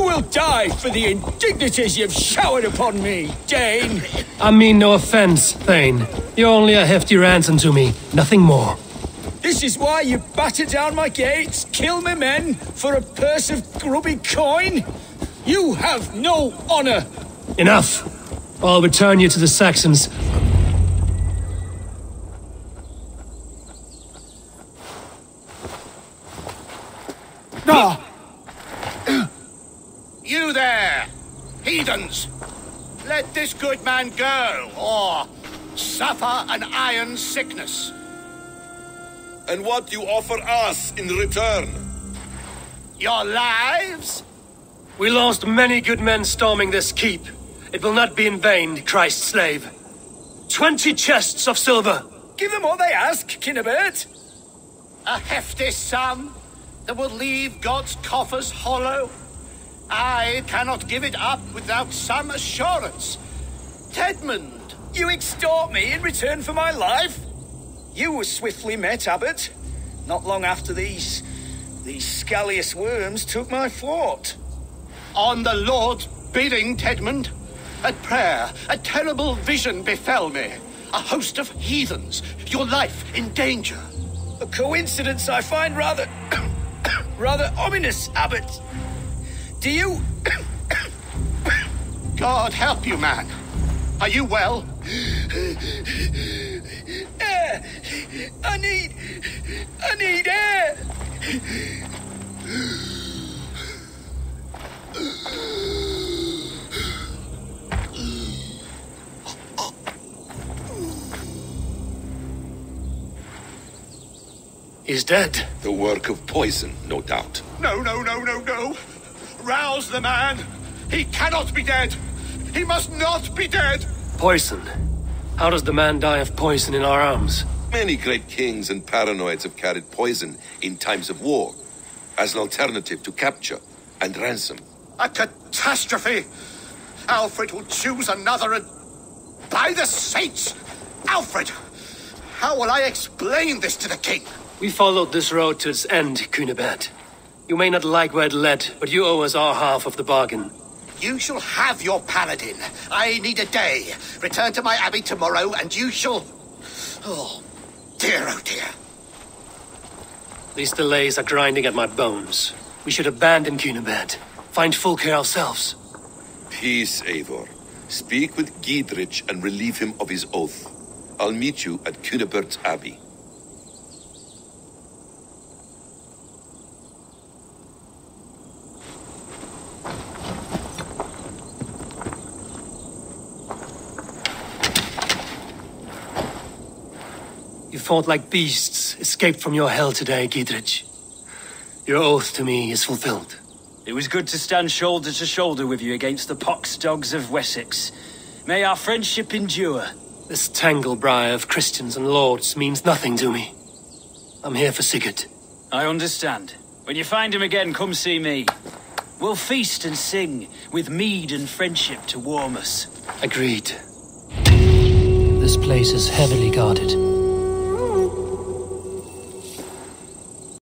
will die for the indignities you've showered upon me, Dane. I mean no offense, Thane. You're only a hefty ransom to me, nothing more. This is why you batter down my gates, kill my men for a purse of grubby coin? You have no honor. Enough! I'll return you to the Saxons. Ah! You there, heathens! Let this good man go, or suffer an iron sickness. And what do you offer us in return? Your lives? We lost many good men storming this keep. It will not be in vain, Christ's slave. Twenty chests of silver. Give them all they ask, Cynebert. A hefty sum that will leave God's coffers hollow? I cannot give it up without some assurance. Tedmund! You extort me in return for my life? You were swiftly met, Abbot. Not long after these... these scallious worms took my fort. On the Lord's bidding, Tedmund. At prayer, a terrible vision befell me. A host of heathens, your life in danger. A coincidence I find rather... rather ominous, Abbot. Do you... God help you, man. Are you well? Air! I need... I need air! He's dead. The work of poison, no doubt. No, no, no, no, no. Rouse the man. He cannot be dead. He must not be dead. Poison. How does the man die of poison in our arms? Many great kings and paranoids have carried poison in times of war as an alternative to capture and ransom. A catastrophe. Alfred will choose another and... By the saints! Alfred! How will I explain this to the king? We followed this road to its end, Cynebert. You may not like where it led, but you owe us our half of the bargain. You shall have your paladin. I need a day. Return to my abbey tomorrow, and you shall... Oh, dear, oh dear. These delays are grinding at my bones. We should abandon Cynebert. Find Fulke ourselves. Peace, Eivor. Speak with Giedrich and relieve him of his oath. I'll meet you at Cynebert's Abbey. You fought like beasts, escaped from your hell today, Giedrich. Your oath to me is fulfilled. It was good to stand shoulder to shoulder with you against the pox dogs of Wessex. May our friendship endure. This tanglebriar of Christians and lords means nothing to me. I'm here for Sigurd. I understand. When you find him again, come see me. We'll feast and sing, with mead and friendship to warm us. Agreed. This place is heavily guarded.